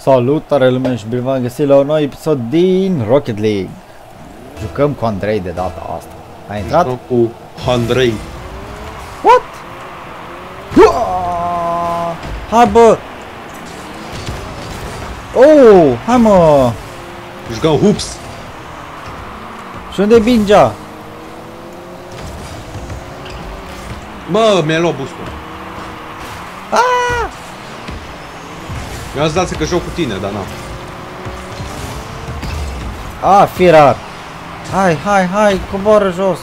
Salutare lume și bine v-am găsit la un nou episod din Rocket League. Jucăm cu Andrei de data asta. A intrat? Jucăm cu Andrei. What? Uaa! Hai bă! Oh, hai mă! Jucăm hoops. Și unde e bingea? Mă, mi-ai luat boostul. Mi-a dat că joc cu tine, dar n-am. Ah, firar! Hai, hai, hai, coboară jos!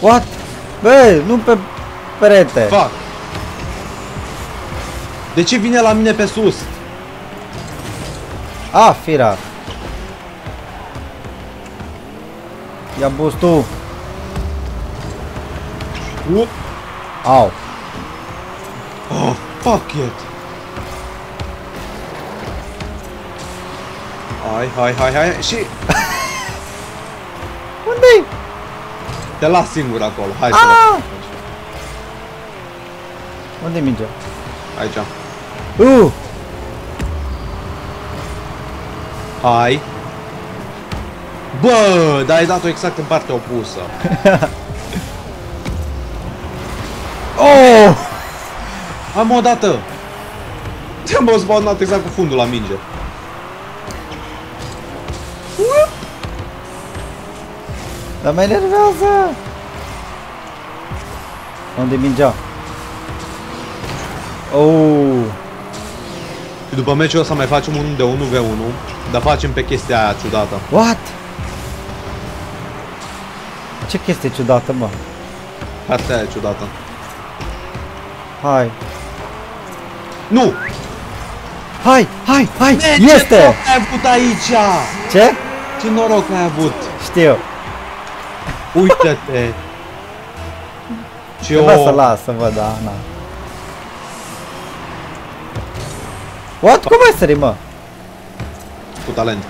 What? Bă, nu pe perete! Fac. De ce vine la mine pe sus? Ah, firar! Ia boost-ul! Uh, Au! Oh, pachet. Hai, hai, hai, hai, și Unde-i? te las singur acolo. Hai să Ah! Unde-i mingea? Aici. Uh! Hai. Bă, dar ai dat-o exact în partea opusă. Oh! Am o dată. Te-am spawnat exact cu fundul la minge. Dar mă enervează! Unde mingea? Oh! Și după meciul ăsta mai facem unul de 1v1, dar facem pe chestia aia ciudată. What? Ce chestie ciudată, mă? Partea aia ciudată. Hai! Nu! Hai! Hai! Hai! Ce este! noroc ai avut aici? Ce? Ce noroc ai avut? Știu! Uite-te! Ce Trebuia să o... las să văd, da, na. What? Cum ai sări, mă? Cu talent.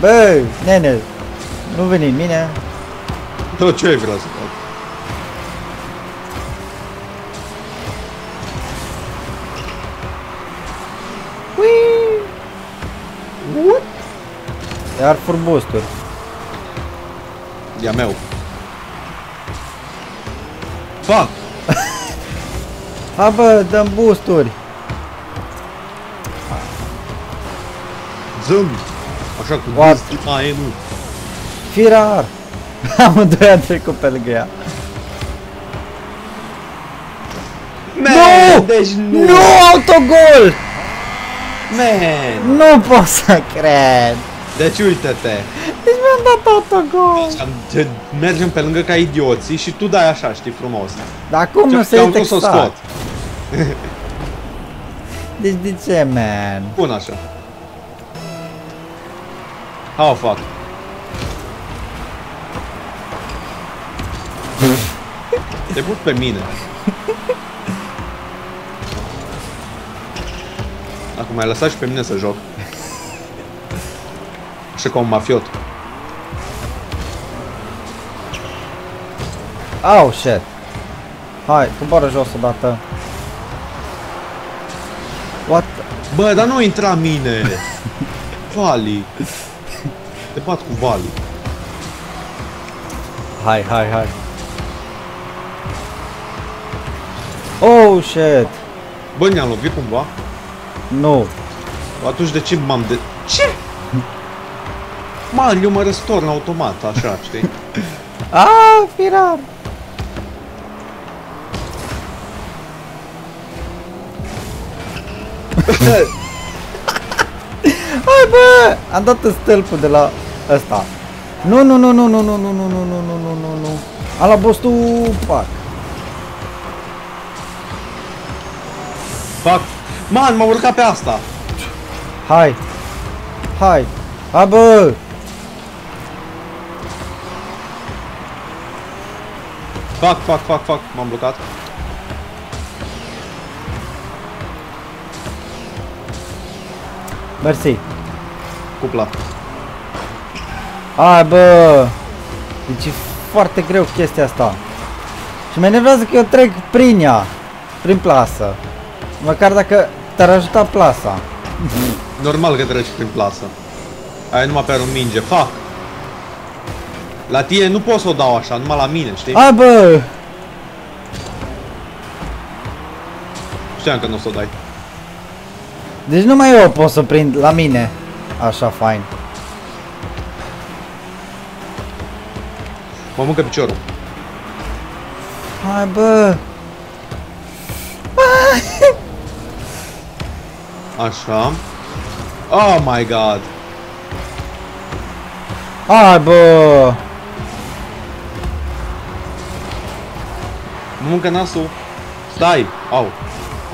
Bă, nene, nu veni în mine. Da, ce ai vrea să fac? Iar furbusturi. E a meu. Fac! Hai bă, dăm boosturi. Zâm! Așa cu What? dis- A, e nu. Firar! Amândoi am trecut pe lângă ea. Man, deci nu! Nu autogol! Man! Nu pot să cred! Deci uite-te! Deci mi-am dat autogol! Am- te- Mergem pe lângă ca idioții și tu dai așa, știi, frumos. Dar cum nu Ce- se am uite vrut să o exact? scot. Deci de ce, man? Bun așa. Ha, o fac. Te put pe mine. Acum mai lăsat și pe mine să joc. Așa ca un mafiot. Oh, shit. Hai, coboară jos odată. What? Bă, dar nu intra mine! Vali! Te bat cu Vali. Hai, hai, hai. Oh, shit. Bă, ne-am lovit cumva? Nu. Atunci de ce m-am de... Ce? Man, eu mă răstorn automat, așa, știi? Ah, firar. Hai bă! Am dat în stâlpul de la ăsta. Nu, nu, nu, nu, nu, nu, nu, nu, nu, nu, nu, nu, nu, nu. Am la bostul pac. Fac... Man, m-am urcat pe asta! Hai. Hai. Hai bă! Fac, fac, fac, fac, m-am blocat. Mersi. Cupla. Hai bă! Deci e foarte greu chestia asta. Și mă enervează că eu trec prin ea. Prin plasă. Măcar dacă te-ar ajuta plasa. Normal că treci prin plasă. Ai numai pe un minge. Fac! La tine nu pot să o dau așa, numai la mine, știi? Hai bă! Știam că nu o să o dai. Deci numai eu pot să prind la mine. Așa, fain. Mă mâncă piciorul. Hai bă! Așa. Oh my god. Hai bă! Mă mâncă nasul. Stai! Au.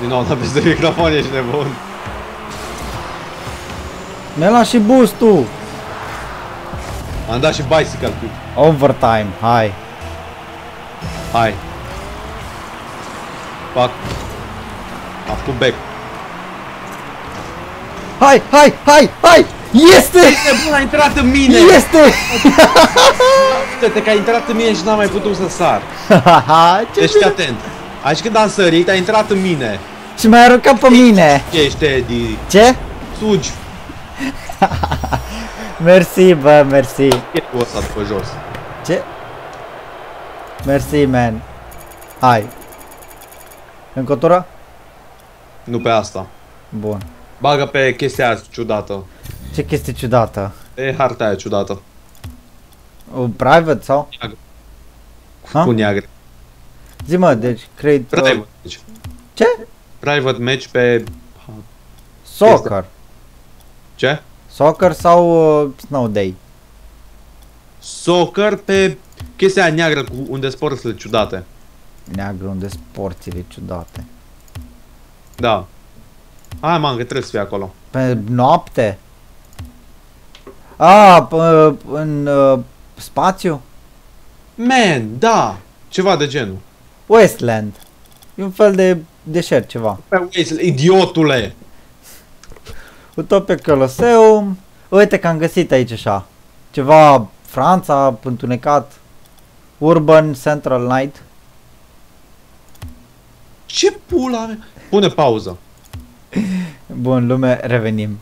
Din nou la peste microfon, ești nebun. Mi-a luat și boost-ul! Am dat și bicycle cu. Overtime, hai! Hai. Fac. A făcut back. Hai, hai, hai, hai! Este! Nebun, a intrat în mine! Este! Uite-te că a intrat în mine și n-am mai putut să sar. Ce Ești bine. atent. Aici când am sărit, a intrat în mine. Și mai aruncat pe mine! Ești, Eddie. Ce? Sugi. Mersi, bă, mersi. E cu ăsta pe jos. Ce? Mersi, man. Hai. Încotura? Nu pe asta. Bun. Bagă pe chestia aia ciudată. Ce chestie ciudată. Pe harta aia ciudată. O private sau? Neagră. Ha? Cu neagră. Zi mă, deci, cred... Private match. Ce? Private match pe... Soccer. Ce? Soccer sau uh, Snow Day? Soccer pe chestia aia neagră cu unde sporturile ciudate. Neagru unde sporțile ciudate. Da. Hai, man, că trebuie să fie acolo. Pe noapte? A, p- în uh, spațiu? Man, da! Ceva de genul. Westland. E un fel de deșert ceva. Pe Waze, idiotule! Utopia Colosseum. Uite că am găsit aici așa. Ceva Franța, întunecat. Urban Central Night. Ce pula mea? Pune pauză. Bun, lume, revenim.